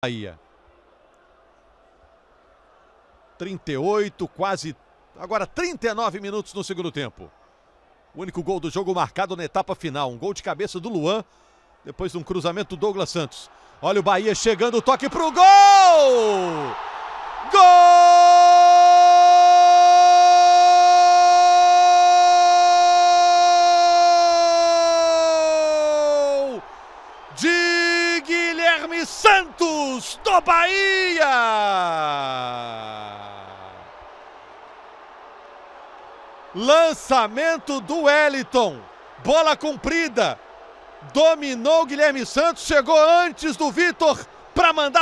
Bahia. 38, quase. Agora 39 minutos no segundo tempo. O único gol do jogo marcado na etapa final. Um gol de cabeça do Luan. Depois de um cruzamento do Douglas Santos. Olha o Bahia chegando, toque pro gol! Gol! De Guilherme Santos do Bahia! Lançamento do Wellington. Bola comprida. Dominou Guilherme Santos, chegou antes do Vitor para mandar